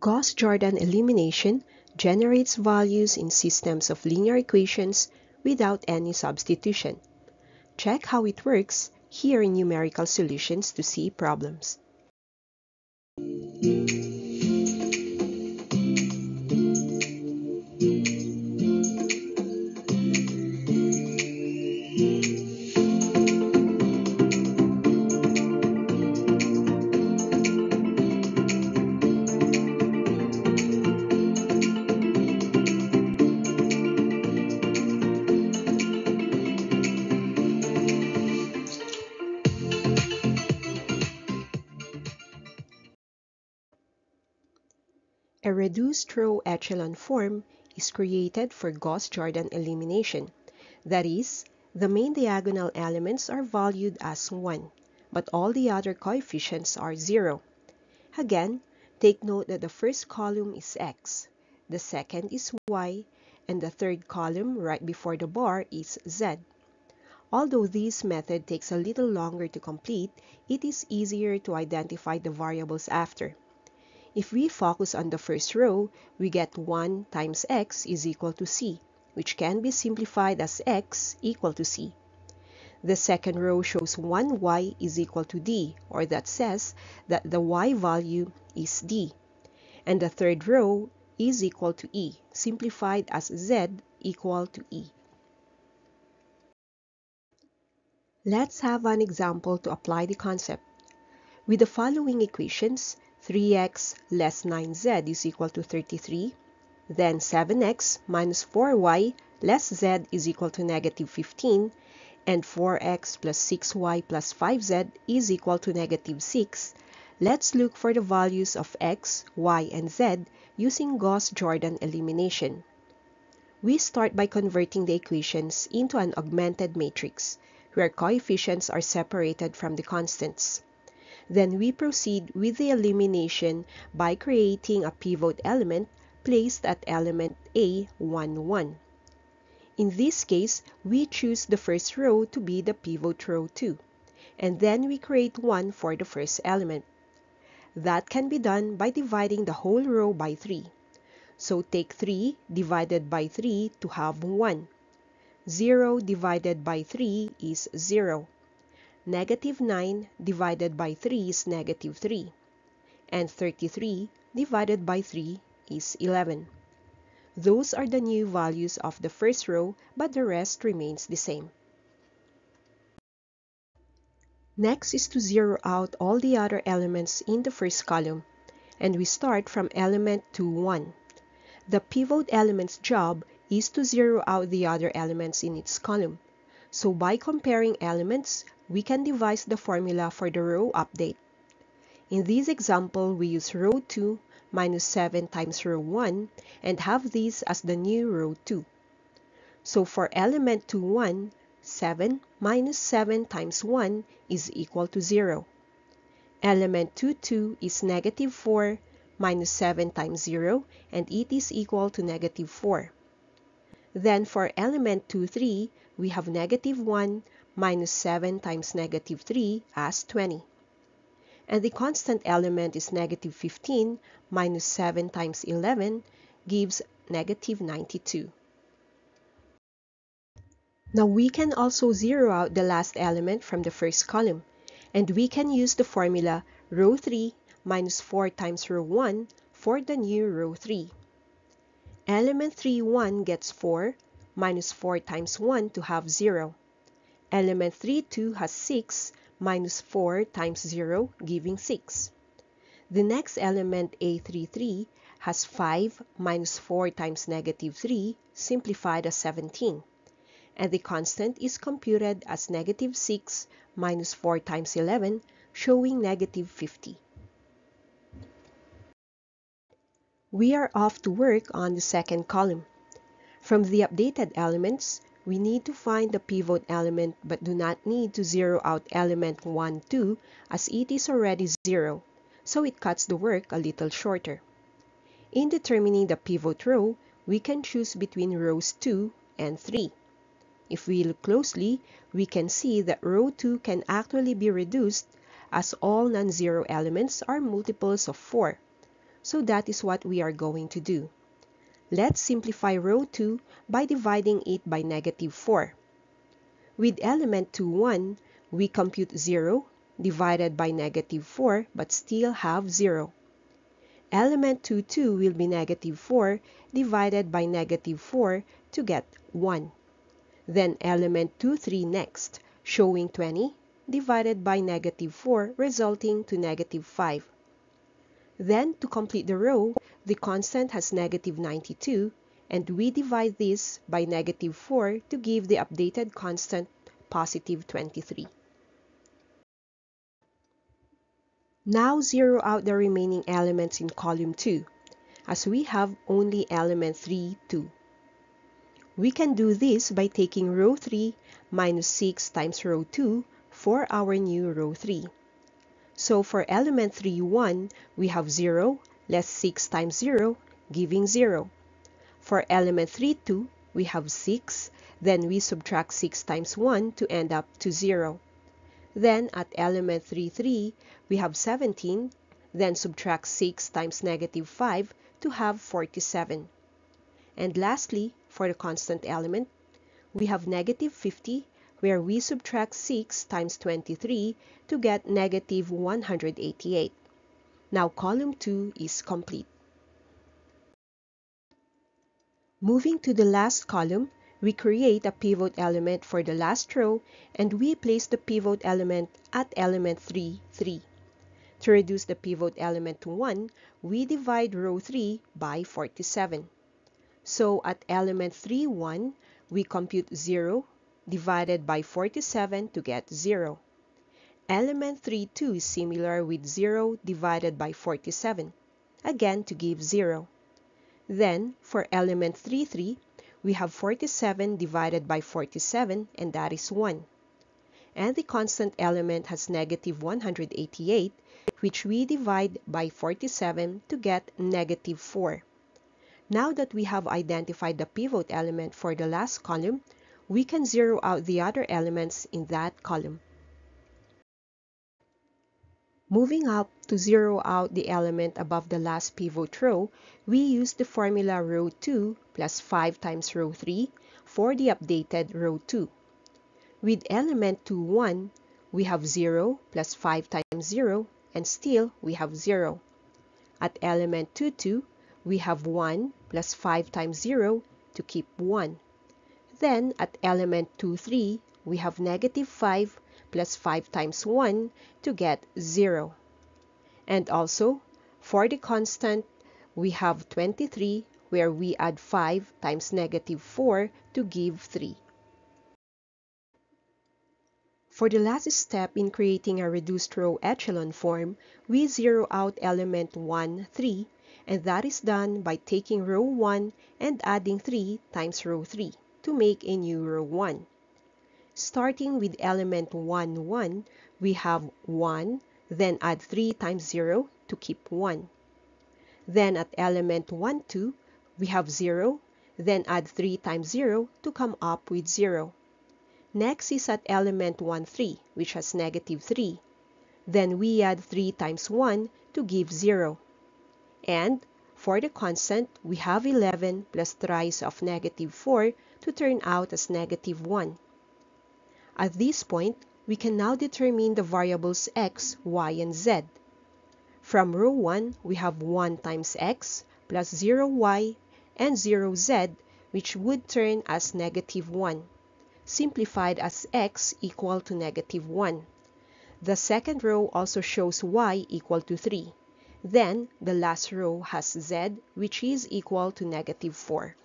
Gauss-Jordan elimination generates values in systems of linear equations without any substitution. Check how it works here in numerical solutions to see problems. A reduced row echelon form is created for Gauss-Jordan elimination. That is, the main diagonal elements are valued as 1, but all the other coefficients are 0. Again, take note that the first column is x, the second is y, and the third column right before the bar is z. Although this method takes a little longer to complete, it is easier to identify the variables after. If we focus on the first row, we get 1 times x is equal to c, which can be simplified as x equal to c. The second row shows 1y is equal to d, or that says that the y value is d. And the third row is equal to e, simplified as z equal to e. Let's have an example to apply the concept. With the following equations, 3x less 9z is equal to 33. Then 7x minus 4y less z is equal to negative 15. And 4x plus 6y plus 5z is equal to negative 6. Let's look for the values of x, y, and z using Gauss-Jordan elimination. We start by converting the equations into an augmented matrix, where coefficients are separated from the constants. Then we proceed with the elimination by creating a pivot element placed at element A 1, 1. In this case, we choose the first row to be the pivot row 2, and then we create 1 for the first element. That can be done by dividing the whole row by 3. So take 3 divided by 3 to have 1. 0 divided by 3 is 0. Negative 9 divided by 3 is negative 3. And 33 divided by 3 is 11. Those are the new values of the first row, but the rest remains the same. Next is to zero out all the other elements in the first column, and we start from element 2, 1. The pivot element's job is to zero out the other elements in its column. So by comparing elements, we can devise the formula for the row update. In this example, we use row 2 minus 7 times row 1 and have this as the new row 2. So for element 2, 1, 7 minus 7 times 1 is equal to 0. Element 2, 2 is negative 4 minus 7 times 0 and it is equal to negative 4. Then for element 2, 3, we have negative 1 minus 7 times negative 3 as 20. And the constant element is negative 15 minus 7 times 11 gives negative 92. Now we can also zero out the last element from the first column, and we can use the formula row 3 minus 4 times row 1 for the new row 3. Element 3, 1 gets 4 minus 4 times 1 to have 0. Element 3, 2 has 6 minus 4 times 0 giving 6. The next element A33 has 5 minus 4 times negative 3 simplified as 17. And the constant is computed as negative 6 minus 4 times 11 showing negative 50. We are off to work on the second column. From the updated elements, we need to find the pivot element but do not need to zero out element 1, 2 as it is already 0, so it cuts the work a little shorter. In determining the pivot row, we can choose between rows 2 and 3. If we look closely, we can see that row 2 can actually be reduced as all non-zero elements are multiples of 4. so that is what we are going to do. Let's simplify row 2 by dividing it by negative 4. With element 2, 1, we compute 0 divided by negative 4 but still have 0. Element 2, 2 will be negative 4 divided by negative 4 to get 1. Then element 2, 3 next, showing 20 divided by negative 4 resulting to negative 5. Then, to complete the row, the constant has negative 92, and we divide this by negative 4 to give the updated constant positive 23. Now zero out the remaining elements in column 2, as we have only element 3, 2. We can do this by taking row 3 minus 6 times row 2 for our new row 3. So for element 3, 1, we have 0 less 6 times 0, giving 0. For element 3, 2, we have 6, then we subtract 6 times 1 to end up to 0. Then at element 3, 3, we have 17, then subtract 6 times negative 5 to have 47. And lastly, for the constant element, we have negative 50 where we subtract 6 times 23 to get negative 188. Now column 2 is complete. Moving to the last column, we create a pivot element for the last row and we place the pivot element at element 3, 3. To reduce the pivot element to 1, we divide row 3 by 47. So at element 3, 1, we compute 0, divided by 47 to get 0. Element 3, 2 is similar with 0 divided by 47, again to give 0. Then, for element 3, 3, we have 47 divided by 47, and that is 1. And the constant element has negative 188, which we divide by 47 to get negative 4. Now that we have identified the pivot element for the last column, we can zero out the other elements in that column. Moving up to zero out the element above the last pivot row, we use the formula row 2 plus 5 times row 3 for the updated row 2. With element 2, 1, we have 0 plus 5 times 0, and still we have 0. At element 2, 2, we have 1 plus 5 times 0 to keep 1. Then at element 2, 3, we have negative 5 plus 5 times 1 to get 0. And also, for the constant, we have 23 where we add 5 times negative 4 to give 3. For the last step in creating a reduced row echelon form, we zero out element 1, 3, and that is done by taking row 1 and adding 3 times row 3 to make a new row 1. Starting with element 1, 1, we have 1, then add 3 times 0 to keep 1. Then at element 1, 2, we have 0, then add 3 times 0 to come up with 0. Next is at element 1, 3, which has negative 3. Then we add 3 times 1 to give 0. And for the constant, we have 11 plus the of negative 4 to turn out as negative 1. At this point, we can now determine the variables x, y, and z. From row 1, we have 1 times x plus 0y and 0z, which would turn as negative 1, simplified as x equal to negative 1. The second row also shows y equal to 3. Then, the last row has z, which is equal to negative 4.